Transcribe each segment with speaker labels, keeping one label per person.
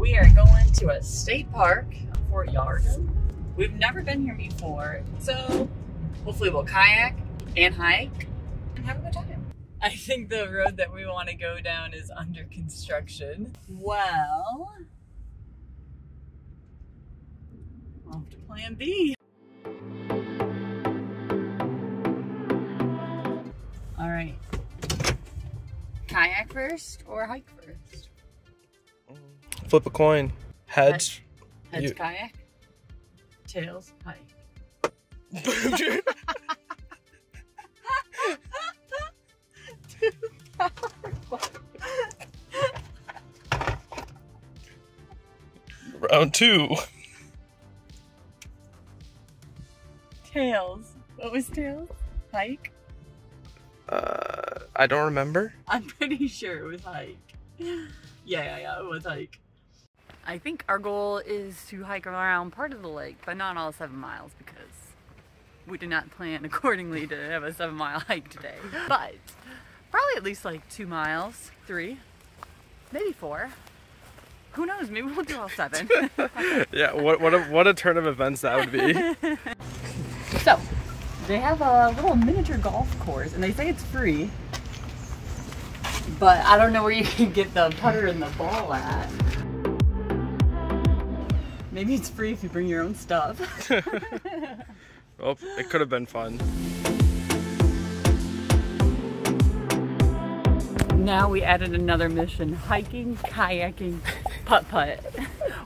Speaker 1: We are going to a state park, Fort Yargo. We've never been here before, so hopefully we'll kayak and hike and have a good time. I think the road that we want to go down is under construction. Well, off to plan B. All right. Kayak first or hike first?
Speaker 2: Flip a coin. Heads.
Speaker 1: Heads
Speaker 2: You-
Speaker 1: kayak, tails hike.
Speaker 2: Round two.
Speaker 1: Tails. What was tails? Hike?
Speaker 2: Uh, I don't remember.
Speaker 1: I'm pretty sure it was hike. Yeah, yeah, yeah, it was hike. I think our goal is to hike around part of the lake, but not all seven miles because we did not plan accordingly to have a seven mile hike today. But probably at least like two miles, three, maybe four. Who knows? Maybe we'll do all seven.
Speaker 2: Yeah, what what a, what a turn of events that would be.
Speaker 1: So, they have a little miniature golf course, and they say it's free. But I don't know where you can get the putter and the ball at. Maybe it's free if you bring your own stuff.
Speaker 2: well, it could have been fun.
Speaker 1: now we added another mission hiking, kayaking, putt putt.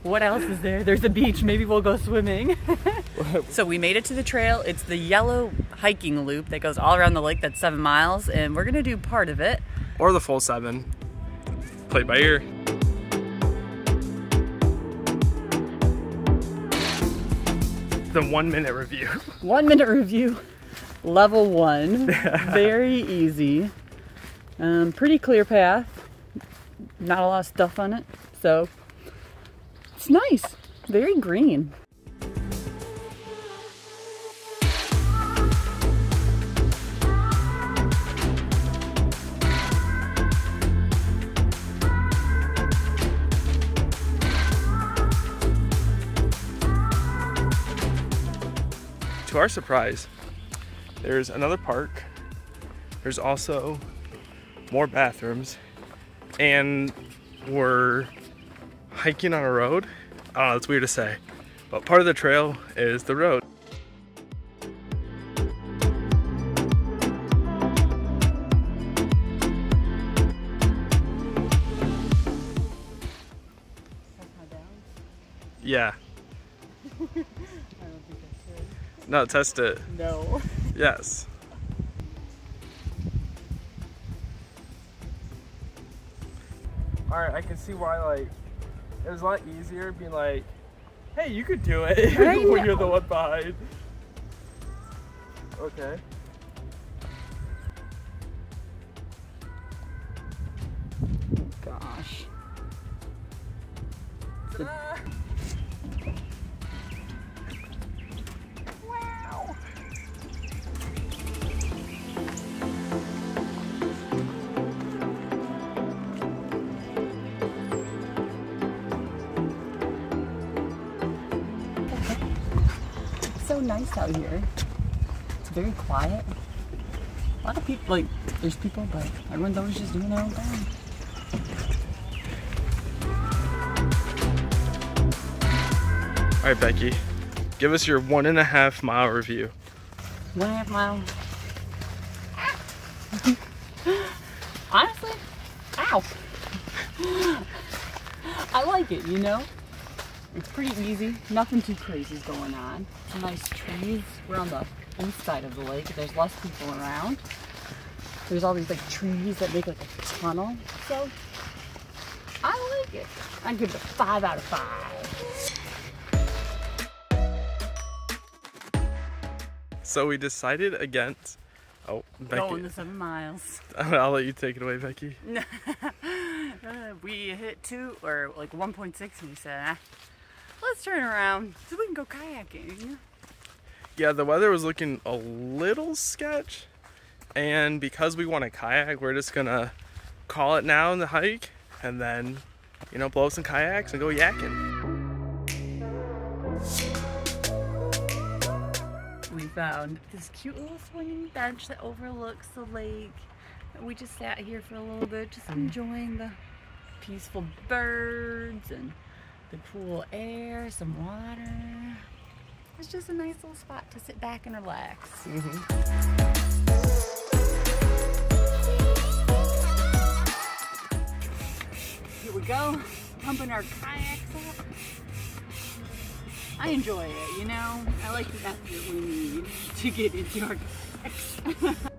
Speaker 1: What else is there? There's a beach. Maybe we'll go swimming. so we made it to the trail. It's the yellow hiking loop that goes all around the lake. That's seven miles, and we're gonna do part of it.
Speaker 2: Or the full seven. Play by ear. The one minute review.
Speaker 1: One minute review, level one, very easy. Um, pretty clear path, not a lot of stuff on it, so it's nice, very green.
Speaker 2: To our surprise, there's another park. There's also more bathrooms. And we're hiking on a road. Ah, I don't know, it's weird to say. But part of the trail is the road. Yeah. No, test it.
Speaker 1: No.
Speaker 2: Yes. Alright, I can see why like it was a lot easier being like, hey, you could do it
Speaker 1: I
Speaker 2: when you're the one behind. Okay.
Speaker 1: Gosh. So nice out here. It's very quiet. A lot of people, like, there's people, but everyone's always just doing their own thing.
Speaker 2: Alright, Becky. Give us your one and a half mile review.
Speaker 1: One and a half mile. Honestly, ow. I like it, you know? It's pretty easy. Nothing too crazy is going on. Some nice trees. We're on the east side of the lake. There's less people around. There's all these like trees that make like a tunnel. So I like it. I give it a five out of five.
Speaker 2: So we decided against. Oh, Becky.
Speaker 1: Going the seven miles.
Speaker 2: I'll let you take it away, Becky.
Speaker 1: Uh, we hit two or like 1.6 and we said, ah, let's turn around so we can go kayaking.
Speaker 2: Yeah, the weather was looking a little sketch. And because we want to kayak, we're just gonna call it now in the hike and then you know, blow some kayaks and go yakking.
Speaker 1: We found this cute little swinging bench that overlooks the lake. We just sat here for a little bit, just hmm. enjoying the peaceful birds and the cool air, some water. It's just a nice little spot to sit back and relax.
Speaker 2: Mm -hmm.
Speaker 1: Here we go, pumping our kayaks up. I enjoy it, you know? I like the effort we need to get into our kayaks.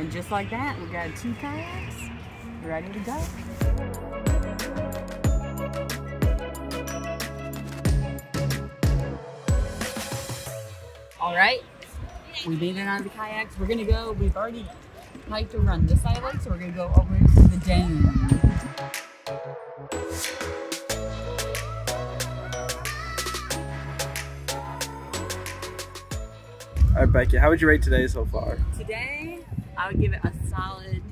Speaker 1: and just like that, we've got two kayaks ready to go. All right, we made it on the kayaks. We're gonna go, we've already hiked around this side of the lake, so we're gonna go over to the dam.
Speaker 2: All right, Becky, how would you rate today so far?
Speaker 1: Today, I would give it a solid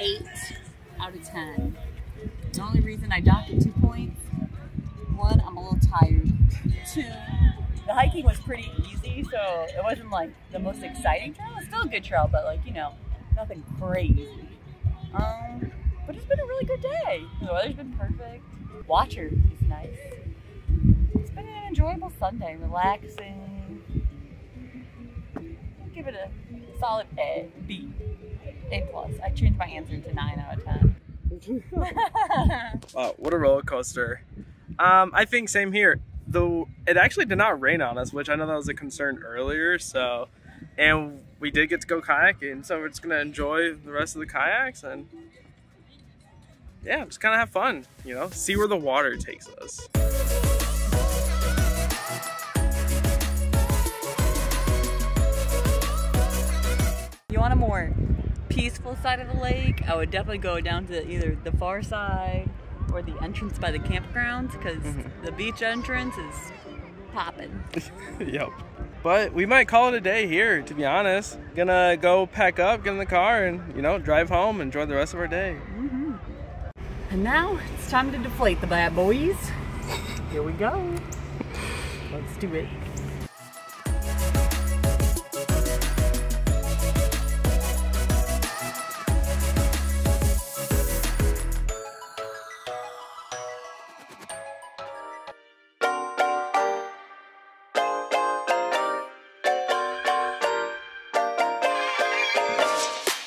Speaker 1: 8 out of 10. The only reason I docked at two points, one, I'm a little tired. Two, the hiking was pretty easy, so it wasn't like the most exciting trail. It's still a good trail, but like, you know, nothing crazy. Um, but it's been a really good day. The weather's been perfect. Watcher is nice. It's been an enjoyable Sunday, relaxing. Give it a solid A, B. A plus. I changed my answer to nine out of ten.
Speaker 2: wow, what a roller coaster. Um, I think same here. Though it actually did not rain on us, which I know that was a concern earlier. So, and we did get to go kayaking, so we're just gonna enjoy the rest of the kayaks and yeah, just kind of have fun. You know, see where the water takes us.
Speaker 1: Want a more peaceful side of the lake, I would definitely go down to either the far side or the entrance by the campgrounds because mm -hmm. the beach entrance is popping.
Speaker 2: yep. But we might call it a day here, to be honest. Gonna go pack up, get in the car, and you know, drive home, enjoy the rest of our day.
Speaker 1: Mm -hmm. And now it's time to deflate the bad boys. Here we go. Let's do it.